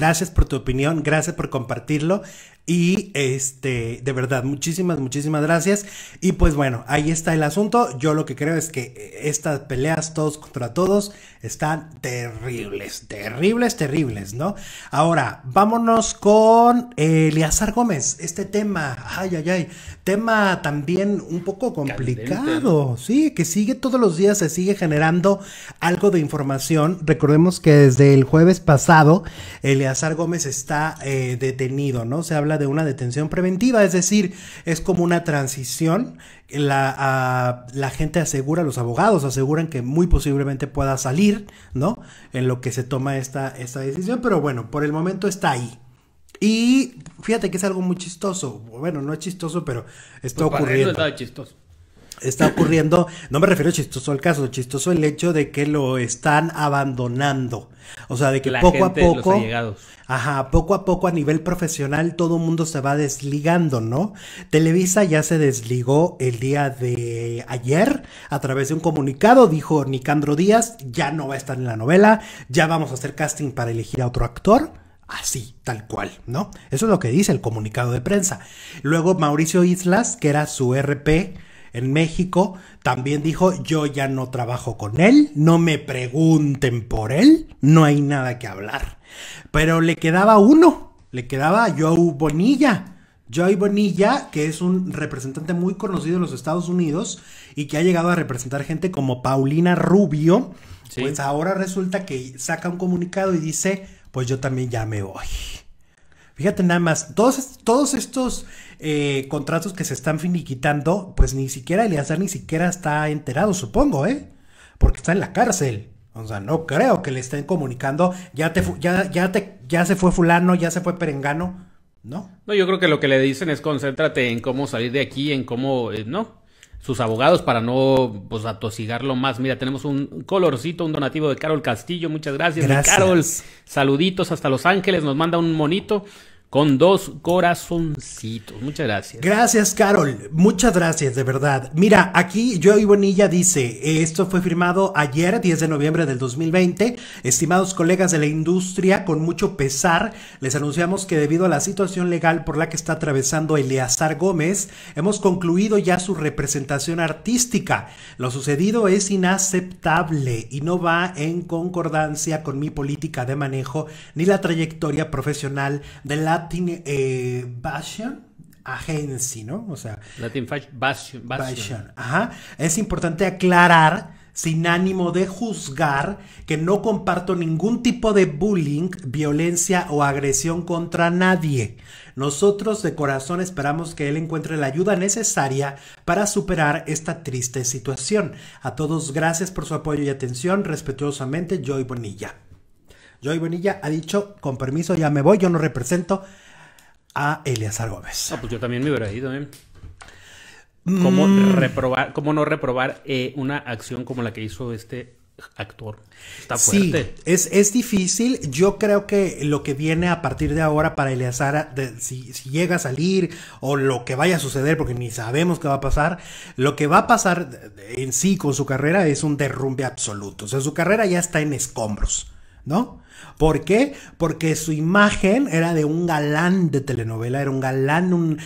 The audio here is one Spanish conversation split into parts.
Gracias por tu opinión, gracias por compartirlo. Y este, de verdad, muchísimas, muchísimas gracias. Y pues bueno, ahí está el asunto. Yo lo que creo es que estas peleas todos contra todos están terribles, terribles, terribles, ¿no? Ahora, vámonos con Eliazar Gómez. Este tema, ay, ay, ay, tema también un poco complicado, sí, que sigue todos los días, se sigue generando algo de información. Recordemos que desde el jueves pasado, Eleazar Gómez está eh, detenido, ¿no? Se habla de una detención preventiva, es decir, es como una transición. La, la gente asegura, los abogados aseguran que muy posiblemente pueda salir, ¿no? En lo que se toma esta, esta decisión, pero bueno, por el momento está ahí. Y fíjate que es algo muy chistoso. Bueno, no es chistoso, pero está pues ocurriendo. Chistoso está ocurriendo, no me refiero chistoso al caso, chistoso el hecho de que lo están abandonando. O sea, de que poco a poco, ajá, poco a poco a nivel profesional todo el mundo se va desligando, ¿no? Televisa ya se desligó el día de ayer a través de un comunicado, dijo Nicandro Díaz, ya no va a estar en la novela, ya vamos a hacer casting para elegir a otro actor. Así, tal cual, ¿no? Eso es lo que dice el comunicado de prensa. Luego Mauricio Islas, que era su RP, en México, también dijo, yo ya no trabajo con él, no me pregunten por él, no hay nada que hablar. Pero le quedaba uno, le quedaba Joe Bonilla. Joe Bonilla, que es un representante muy conocido en los Estados Unidos y que ha llegado a representar gente como Paulina Rubio, pues ahora resulta que saca un comunicado y dice, pues yo también ya me voy. Fíjate nada más, todos, todos estos eh, contratos que se están finiquitando, pues ni siquiera Eleazar ni siquiera está enterado, supongo, ¿eh? Porque está en la cárcel. O sea, no creo que le estén comunicando, ya te, ya, ya te, ya se fue fulano, ya se fue perengano, ¿no? No, yo creo que lo que le dicen es concéntrate en cómo salir de aquí, en cómo, eh, ¿no? Sus abogados para no, pues, atosigarlo más. Mira, tenemos un colorcito, un donativo de Carol Castillo, muchas gracias. gracias. Carol, saluditos hasta Los Ángeles, nos manda un monito con dos corazoncitos. Muchas gracias. Gracias, Carol. Muchas gracias, de verdad. Mira, aquí Joey Bonilla dice, esto fue firmado ayer, 10 de noviembre del 2020. Estimados colegas de la industria, con mucho pesar, les anunciamos que debido a la situación legal por la que está atravesando Eleazar Gómez, hemos concluido ya su representación artística. Lo sucedido es inaceptable y no va en concordancia con mi política de manejo ni la trayectoria profesional de la Latin eh, Agency, ¿no? O sea, Latin Fashion. Ajá. Es importante aclarar sin ánimo de juzgar que no comparto ningún tipo de bullying, violencia o agresión contra nadie. Nosotros de corazón esperamos que él encuentre la ayuda necesaria para superar esta triste situación. A todos gracias por su apoyo y atención. Respetuosamente, Joy Bonilla. Joy Bonilla ha dicho, con permiso, ya me voy, yo no represento a Eliazar Gómez. Ah, pues yo también me hubiera ido, ¿eh? ¿Cómo, mm. reprobar, cómo no reprobar eh, una acción como la que hizo este actor? Está fuerte. Sí, es, es difícil. Yo creo que lo que viene a partir de ahora para Eleazar, si, si, llega a salir o lo que vaya a suceder, porque ni sabemos qué va a pasar, lo que va a pasar en sí con su carrera es un derrumbe absoluto. O sea, su carrera ya está en escombros, ¿no? ¿Por qué? Porque su imagen era de un galán de telenovela, era un galán, un,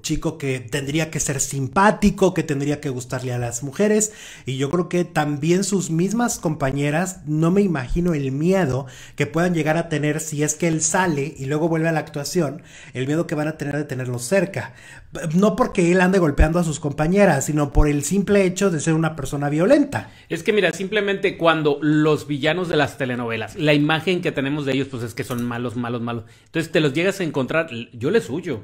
chico que tendría que ser simpático, que tendría que gustarle a las mujeres. Y yo creo que también sus mismas compañeras, no me imagino el miedo que puedan llegar a tener si es que él sale y luego vuelve a la actuación, el miedo que van a tener de tenerlo cerca. No porque él ande golpeando a sus compañeras, sino por el simple hecho de ser una persona violenta. Es que mira, simplemente cuando los villanos de las telenovelas, la imagen que tenemos de ellos, pues es que son malos, malos, malos. Entonces te los llegas a encontrar, yo les huyo.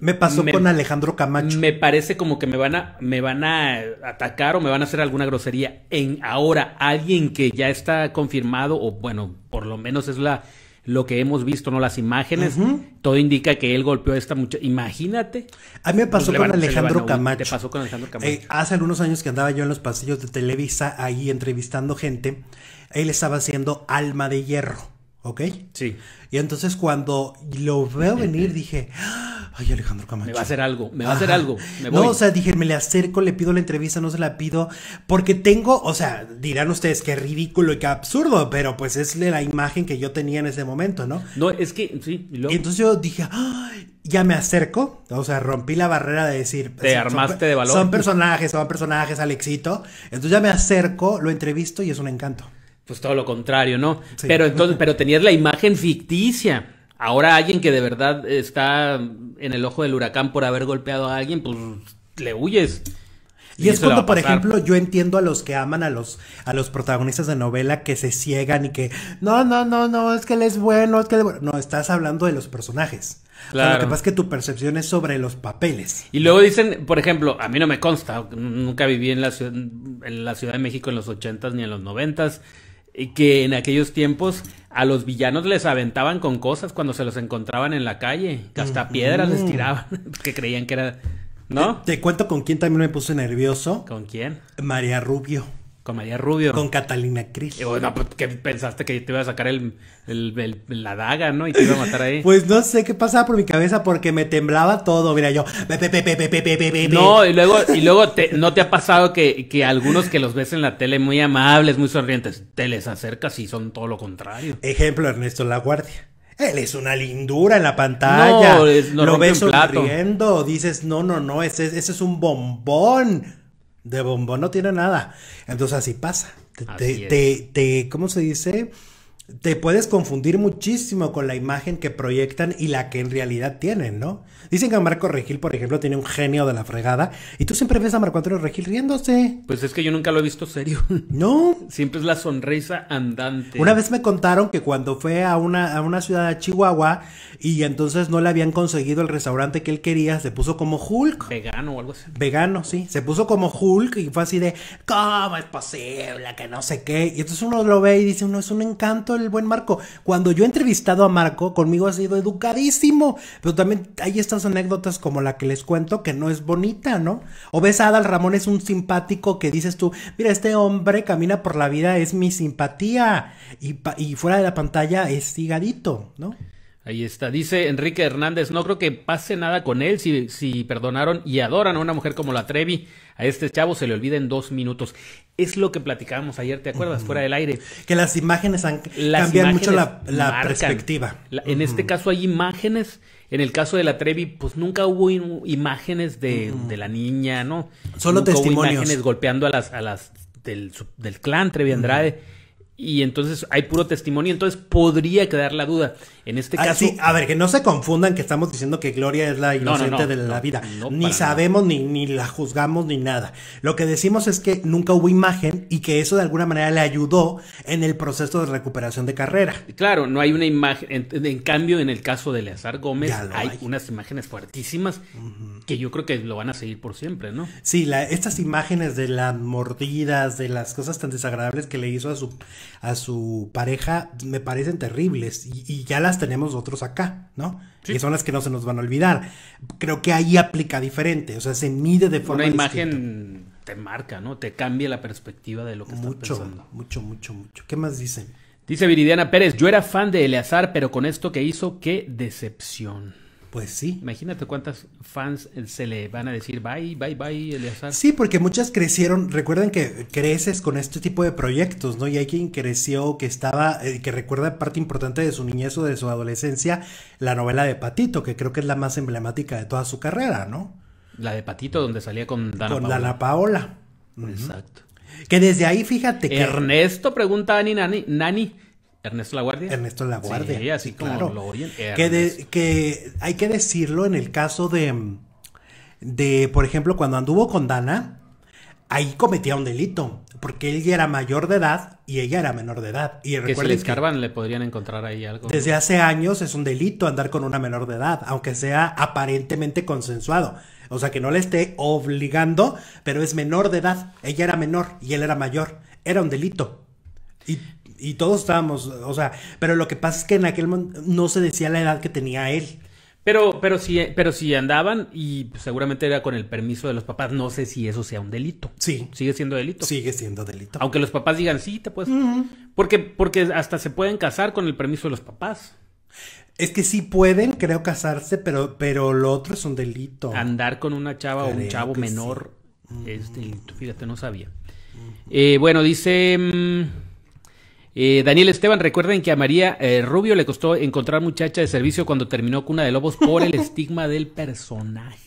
Me pasó con Alejandro Camacho. Me parece como que me van a, me van a atacar o me van a hacer alguna grosería. En ahora, alguien que ya está confirmado, o bueno, por lo menos es la lo que hemos visto, ¿no? Las imágenes, todo indica que él golpeó a esta muchacha. Imagínate. A mí me pasó con Alejandro Camacho. Te pasó con Alejandro Camacho. Eh, hace algunos años que andaba yo en los pasillos de Televisa ahí entrevistando gente, él estaba haciendo Alma de Hierro, ¿ok? Sí. Y entonces cuando lo veo venir dije, Ay, Alejandro Camacho. Me va a hacer algo, me va a hacer algo. Me No, o sea, dije, me le acerco, le pido la entrevista, no se la pido, porque tengo, o sea, dirán ustedes que ridículo y que absurdo, pero pues es la imagen que yo tenía en ese momento, ¿no? No, es que, sí. Y, entonces yo dije, Ay, ya me acerco, o sea, rompí la barrera de decir... Te armaste de valor. Son personajes, son personajes, Alexito. Entonces ya me acerco, lo entrevisto y es un encanto. Pues todo lo contrario, ¿no? Pero entonces, pero tenías la imagen ficticia. Ahora alguien que de verdad está en el ojo del huracán por haber golpeado a alguien, pues le huyes. Y, es cuando, por ejemplo, yo entiendo a los que aman a los, a los protagonistas de novela que se ciegan y que no, no, no, no, es que él es bueno, es que no, estás hablando de los personajes. Claro. lo que pasa es que tu percepción es sobre los papeles. Y luego dicen, por ejemplo, a mí no me consta, nunca viví en la, ciudad, en la Ciudad de México en los ochentas ni en los noventas, que en aquellos tiempos a los villanos les aventaban con cosas cuando se los encontraban en la calle, que hasta piedras les tiraban, que creían que era... ¿No? Te, te, cuento con quién también me puse nervioso. ¿Con quién? María Rubio. Con María Rubio. Con Catalina Cris. bueno, pues, ¿qué pensaste que te iba a sacar el, el, la daga, no? Y te iba a matar ahí. Pues no sé qué pasaba por mi cabeza porque me temblaba todo. Mira, yo. No, y luego, y luego te, ¿no te ha pasado que, que algunos que los ves en la tele muy amables, muy sonrientes, te les acercas y son todo lo contrario? Ejemplo, Ernesto La Guardia. Él es una lindura en la pantalla. No, es, no lo ves sonriendo. Dices, no, no, no, ese, ese es un bombón de bombón no tiene nada. Entonces así pasa. Te, te, te, ¿cómo se dice? Te puedes confundir muchísimo con la imagen que proyectan y la que en realidad tienen, ¿no? Dicen que Marco Regil, por ejemplo, tiene un genio de la fregada y tú siempre ves a Marco Antonio Regil riéndose. Pues es que yo nunca lo he visto serio. No. Siempre es la sonrisa andante. Una vez me contaron que cuando fue a una, a una ciudad de Chihuahua y entonces no le habían conseguido el restaurante que él quería, se puso como Hulk. Vegano o algo así. Vegano, sí. Se puso como Hulk y fue así de, ¿cómo es posible? Que no sé qué. Y entonces uno lo ve y dice, uno es un encanto el buen Marco. Cuando yo he entrevistado a Marco, conmigo ha sido educadísimo. Pero también hay estas anécdotas como la que les cuento que no es bonita, ¿no? O ves a Adal Ramón es un simpático que dices tú, mira, este hombre camina por la vida, es mi simpatía. Y, y fuera de la pantalla es higadito, ¿no? Ahí está. Dice Enrique Hernández, no creo que pase nada con él si, si perdonaron y adoran a una mujer como la Trevi. A este chavo se le olvida en dos minutos. Es lo que platicábamos ayer, ¿te acuerdas? Fuera del aire. Que las imágenes han cambiado mucho la, perspectiva. En este caso hay imágenes. En el caso de la Trevi, pues nunca hubo imágenes de, de, la niña, ¿no? Solo testimonios. imágenes golpeando a las, a las del, del clan Trevi Andrade. Y entonces hay puro testimonio, entonces podría quedar la duda. En este ah, caso. a ver, que no se confundan que estamos diciendo que Gloria es la inocente de la vida. ni sabemos, ni, ni la juzgamos, ni nada. Lo que decimos es que nunca hubo imagen y que eso de alguna manera le ayudó en el proceso de recuperación de carrera. Claro, no hay una imagen. En, cambio, en el caso de Eleazar Gómez, hay, unas imágenes fuertísimas que yo creo que lo van a seguir por siempre, ¿no? Sí, la, estas imágenes de las mordidas, de las cosas tan desagradables que le hizo a su a su pareja me parecen terribles y, ya las tenemos nosotros acá, ¿no? Y son las que no se nos van a olvidar. Creo que ahí aplica diferente, o sea, se mide de forma Una imagen te marca, ¿no? Te cambia la perspectiva de lo que mucho, estás pensando. Mucho, mucho, mucho. ¿Qué más dicen? Dice Viridiana Pérez, yo era fan de Eleazar, pero con esto que hizo, qué decepción. Pues sí. Imagínate cuántas fans se le van a decir bye, bye, bye, Eleazar. Sí, porque muchas crecieron. Recuerden que creces con este tipo de proyectos, ¿no? Y hay quien creció, que estaba, eh, que recuerda parte importante de su niñez o de su adolescencia, la novela de Patito, que creo que es la más emblemática de toda su carrera, ¿no? La de Patito, donde salía con Dana con Paola. Dana Paola. Exacto. Que desde ahí, fíjate que. Ernesto pregunta a Nani, Nani Ernesto Laguardia. Ernesto Laguardia. Sí, así como lo oyen. Que, que hay que decirlo en el caso de, de, por ejemplo, cuando anduvo con Dana, ahí cometía un delito, porque él ya era mayor de edad y ella era menor de edad. Y que si le escarban le podrían encontrar ahí algo. Desde hace años es un delito andar con una menor de edad, aunque sea aparentemente consensuado. O sea, que no le esté obligando, pero es menor de edad. Ella era menor y él era mayor. Era un delito. Y y todos estábamos, o sea, pero lo que pasa es que en aquel momento no se decía la edad que tenía él. Pero, pero si, pero si andaban y seguramente era con el permiso de los papás, no sé si eso sea un delito. Sí. Sigue siendo delito. Sigue siendo delito. Aunque los papás digan sí, te puedes. porque, porque hasta se pueden casar con el permiso de los papás. Es que sí pueden, creo, casarse, pero, pero lo otro es un delito. Andar con una chava o un chavo menor es delito. Fíjate, no sabía. Eh, bueno, dice mm, eh, Daniel Esteban, recuerden que a María eh, Rubio le costó encontrar muchacha de servicio cuando terminó Cuna de Lobos por el estigma del personaje.